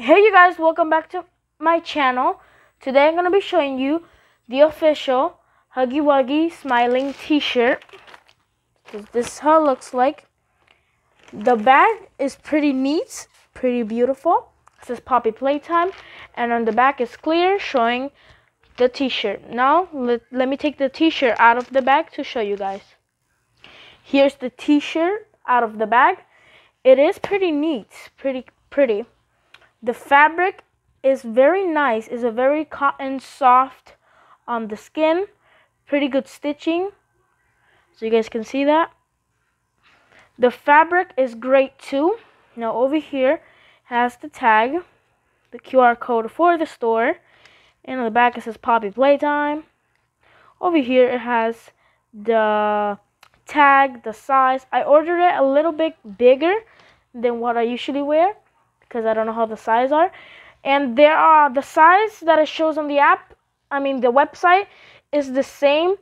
hey you guys welcome back to my channel. Today i'm going to be showing you the official huggy wuggy smiling t-shirt. This is how it looks like. The bag is pretty neat pretty beautiful. It says poppy playtime and on the back is clear showing the t-shirt. Now let, let me take the t-shirt out of the bag to show you guys. Here's the t-shirt out of the bag. It is pretty neat pretty pretty the fabric is very nice. It's a very cotton soft on the skin. Pretty good stitching. So you guys can see that. The fabric is great too. Now over here has the tag, the QR code for the store. And on the back it says Poppy Playtime. Over here it has the tag, the size. I ordered it a little bit bigger than what I usually wear because I don't know how the size are. And there are the size that it shows on the app, I mean the website is the same.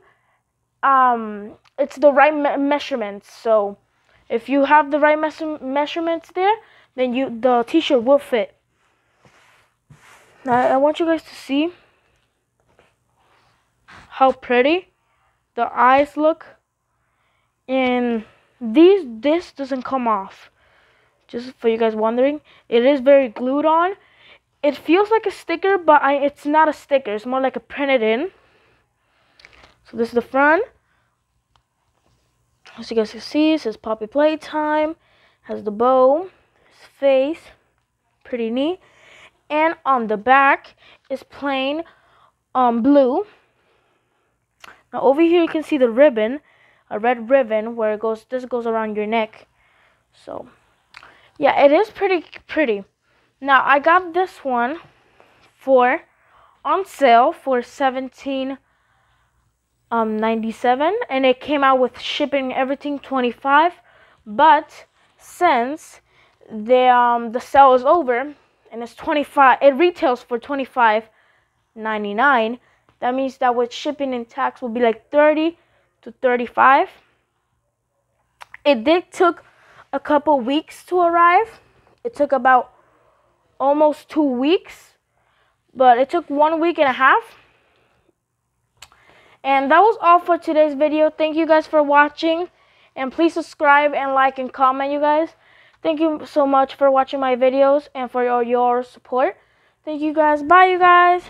Um, it's the right me measurements. So if you have the right me measurements there, then you the t-shirt will fit. Now I want you guys to see how pretty the eyes look. And these this doesn't come off just for you guys wondering it is very glued on. It feels like a sticker but I, it's not a sticker. It's more like a printed in. So this is the front. As you guys can see it says poppy playtime. Has the bow his face pretty neat. And on the back is plain um blue. Now over here you can see the ribbon a red ribbon where it goes this goes around your neck. So yeah, it is pretty pretty. Now, I got this one for on sale for 17 um 97 and it came out with shipping everything 25 but since the um the sale is over and it's 25 it retails for 25.99 that means that with shipping and tax will be like 30 to 35 it did took a couple weeks to arrive. It took about almost two weeks, but it took one week and a half. And that was all for today's video. Thank you guys for watching. And please subscribe and like and comment, you guys. Thank you so much for watching my videos and for your, your support. Thank you guys. Bye, you guys.